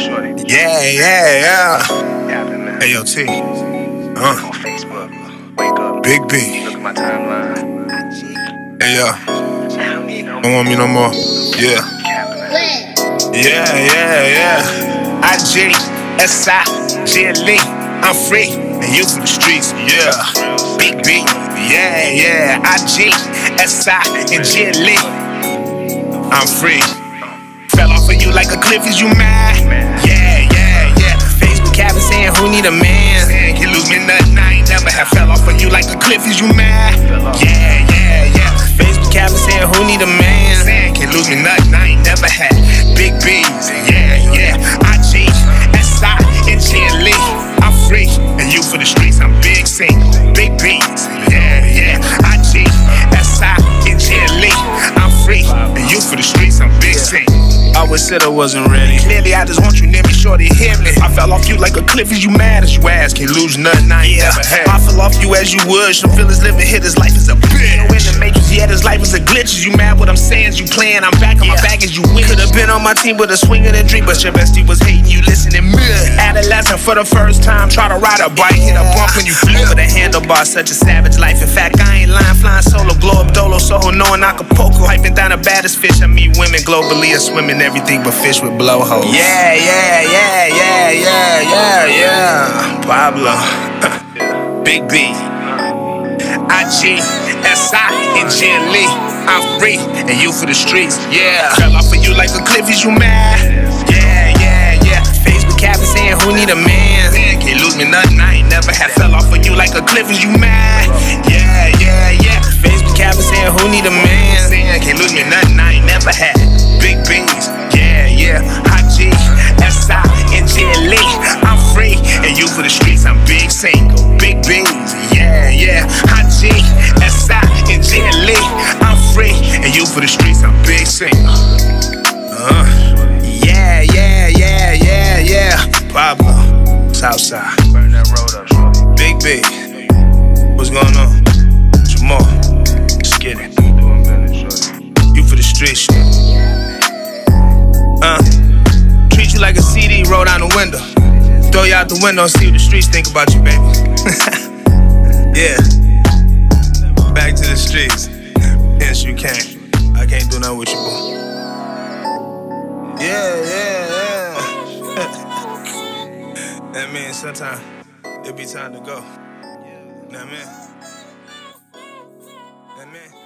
Shorty. Yeah, yeah, yeah. Yapping, man. Hey, yo, T. Uh, On Facebook. Wake up. Big B. Look at my timeline. Hey, yo. I don't need no Don't want me no more. Yeah. Yeah, yeah, yeah. I G S I G L E. I'm free, and you from the streets. Yeah. Big B. Yeah, yeah. I G S I and G L E. I'm free. Fell off of you like a cliff, is you mad? Yeah, yeah, yeah. Facebook cabin saying who need a man? Can lose me nothing, I ain't never have fell off of you like a cliff, is you mad? Yeah, yeah, yeah. Facebook cabin saying who need a man? Saying can lose me nothing, I ain't never had. Big B's, yeah, yeah. I G S I and G L E. I'm free, and you for the streets, I'm big single. Always said I wasn't ready. Clearly, I just want you near me, shorty, hear me. I fell off you like a cliff, is you mad as you ask? Can't lose nothing I ain't never had. I fell off you as you would. Some feelings living here, this life is a bitch. No in the matrix, yeah, this life is a glitch. Is you mad what I'm saying? Is you playing? I'm back on my back as you win. Could've been on my team with a swing and a dream, but your bestie was hating you, listening. Me. Adolescent for the first time, try to ride a bike, hit a bump and you flip over the handlebar. Such a savage life. In fact, I ain't lying, flying solo, blow up dolo, soho, knowing Acapulco, hyping down the baddest fish. I women globally, are swimming everything but fish with blowholes. Yeah, yeah, yeah, yeah, yeah, yeah, yeah. Pablo, Big B, IG, SI, and Jen Lee. I'm free, and you for the streets. Yeah, fell off of you like a cliff. Is you mad? Yeah, yeah, yeah. Facebook cabin saying who need a man? Man, can't lose me nothing. I ain't never had fell off of you like a cliff. Is you mad? Yeah, yeah, yeah. You for the streets. I'm big single. Uh, yeah, yeah, yeah, yeah, yeah. Pablo, Southside. Burn that road up. Big B. What's going on? Jamal. Let's get it. Doing business, shorty. You for the streets. Uh, treat you like a CD, roll down the window. Throw you out the window and see what the streets think about you, baby. yeah. Back to the streets. Yes, you can down with you, boy. Yeah, yeah, yeah. that means sometimes it be time to go. That man. That man.